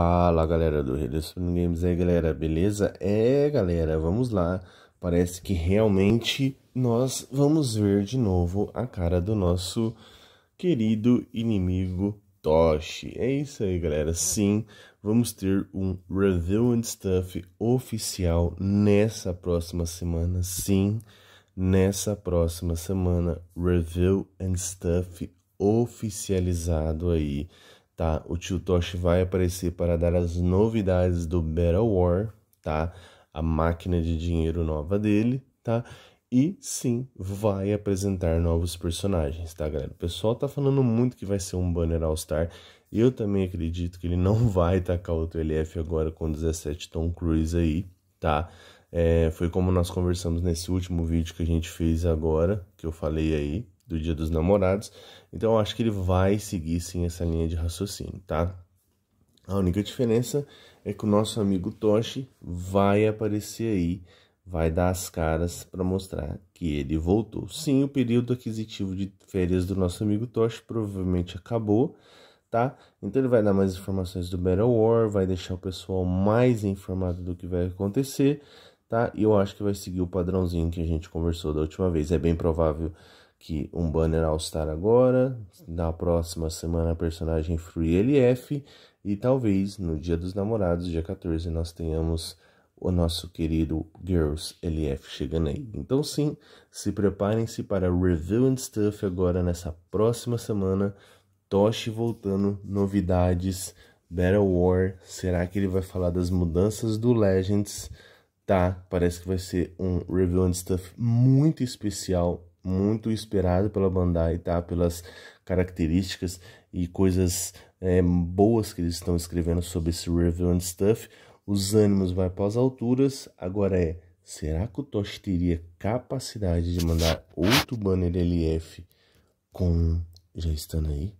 Fala galera do Redestone Games aí galera, beleza? É galera, vamos lá. Parece que realmente nós vamos ver de novo a cara do nosso querido inimigo Toshi. É isso aí galera, sim, vamos ter um Review and Stuff oficial nessa próxima semana, sim. Nessa próxima semana, Review and Stuff oficializado aí tá? O tio Toshi vai aparecer para dar as novidades do Battle War, tá? A máquina de dinheiro nova dele, tá? E sim, vai apresentar novos personagens, tá, galera? O pessoal tá falando muito que vai ser um banner All-Star. Eu também acredito que ele não vai tacar outro LF agora com 17 Tom Cruise aí, tá? É, foi como nós conversamos nesse último vídeo que a gente fez agora, que eu falei aí, do Dia dos Namorados. Então eu acho que ele vai seguir sim essa linha de raciocínio, tá? A única diferença é que o nosso amigo Toshi vai aparecer aí, vai dar as caras para mostrar que ele voltou. Sim, o período aquisitivo de férias do nosso amigo Toshi provavelmente acabou, tá? Então ele vai dar mais informações do Battle War, vai deixar o pessoal mais informado do que vai acontecer, tá? E eu acho que vai seguir o padrãozinho que a gente conversou da última vez. É bem provável que um banner All-Star agora, na próxima semana personagem Free LF e talvez no dia dos namorados, dia 14, nós tenhamos o nosso querido Girls LF chegando aí. Então sim, se preparem-se para Review and Stuff agora nessa próxima semana. Toshi voltando, novidades, Battle War, será que ele vai falar das mudanças do Legends? Tá, parece que vai ser um Review and Stuff muito especial, muito esperado pela Bandai, tá? Pelas características e coisas é, boas que eles estão escrevendo sobre esse review and stuff. Os ânimos vai para as alturas. Agora é, será que o Toshi teria capacidade de mandar outro banner LF com já estando aí?